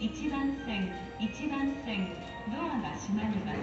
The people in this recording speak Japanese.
1番線1番線ドアが閉まります